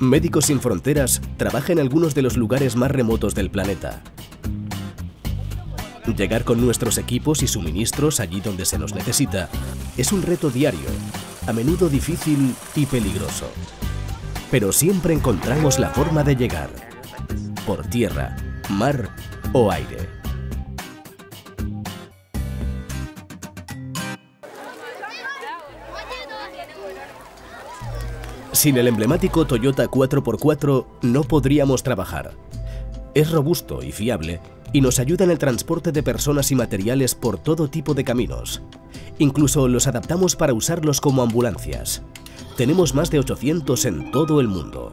Médicos Sin Fronteras trabaja en algunos de los lugares más remotos del planeta. Llegar con nuestros equipos y suministros allí donde se nos necesita es un reto diario, a menudo difícil y peligroso. Pero siempre encontramos la forma de llegar, por tierra, mar o aire. Sin el emblemático Toyota 4x4 no podríamos trabajar. Es robusto y fiable y nos ayuda en el transporte de personas y materiales por todo tipo de caminos. Incluso los adaptamos para usarlos como ambulancias. Tenemos más de 800 en todo el mundo.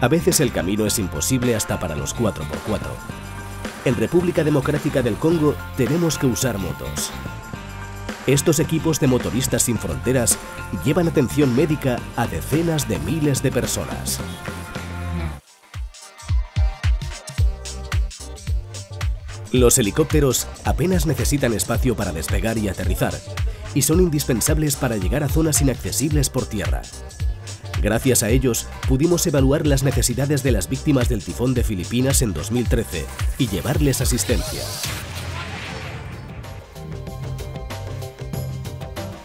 A veces el camino es imposible hasta para los 4x4. En República Democrática del Congo tenemos que usar motos. Estos equipos de motoristas sin fronteras llevan atención médica a decenas de miles de personas. Los helicópteros apenas necesitan espacio para despegar y aterrizar y son indispensables para llegar a zonas inaccesibles por tierra. Gracias a ellos, pudimos evaluar las necesidades de las víctimas del tifón de Filipinas en 2013 y llevarles asistencia.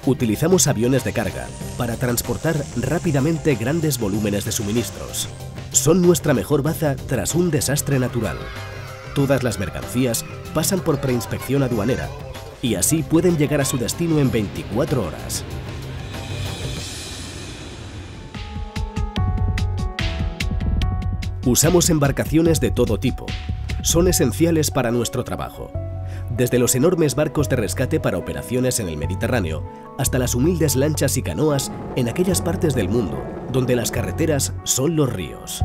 Utilizamos aviones de carga para transportar rápidamente grandes volúmenes de suministros. Son nuestra mejor baza tras un desastre natural. Todas las mercancías pasan por preinspección aduanera y así pueden llegar a su destino en 24 horas. Usamos embarcaciones de todo tipo. Son esenciales para nuestro trabajo desde los enormes barcos de rescate para operaciones en el Mediterráneo hasta las humildes lanchas y canoas en aquellas partes del mundo donde las carreteras son los ríos.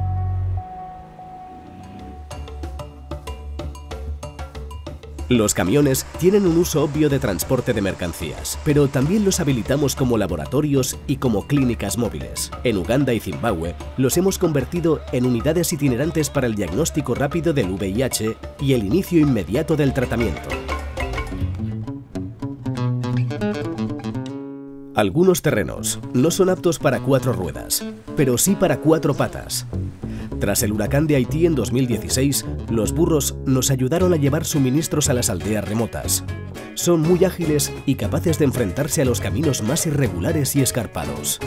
Los camiones tienen un uso obvio de transporte de mercancías, pero también los habilitamos como laboratorios y como clínicas móviles. En Uganda y Zimbabue los hemos convertido en unidades itinerantes para el diagnóstico rápido del VIH y el inicio inmediato del tratamiento. Algunos terrenos no son aptos para cuatro ruedas, pero sí para cuatro patas. Tras el huracán de Haití en 2016, los burros nos ayudaron a llevar suministros a las aldeas remotas. Son muy ágiles y capaces de enfrentarse a los caminos más irregulares y escarpados.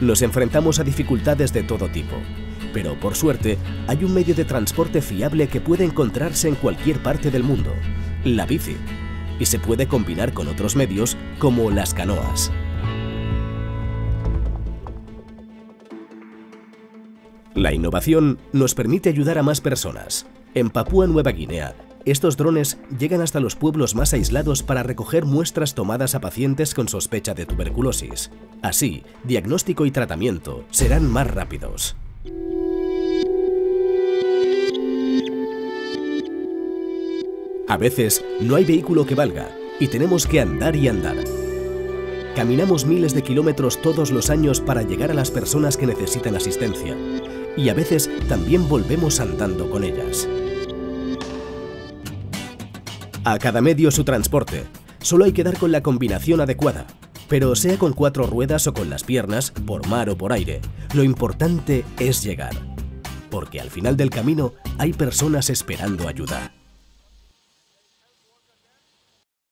Nos enfrentamos a dificultades de todo tipo, pero por suerte hay un medio de transporte fiable que puede encontrarse en cualquier parte del mundo, la bici, y se puede combinar con otros medios como las canoas. La innovación nos permite ayudar a más personas. En Papúa Nueva Guinea, estos drones llegan hasta los pueblos más aislados para recoger muestras tomadas a pacientes con sospecha de tuberculosis. Así, diagnóstico y tratamiento serán más rápidos. A veces no hay vehículo que valga y tenemos que andar y andar. Caminamos miles de kilómetros todos los años para llegar a las personas que necesitan asistencia y a veces también volvemos andando con ellas. A cada medio su transporte. Solo hay que dar con la combinación adecuada. Pero sea con cuatro ruedas o con las piernas, por mar o por aire, lo importante es llegar. Porque al final del camino hay personas esperando ayuda.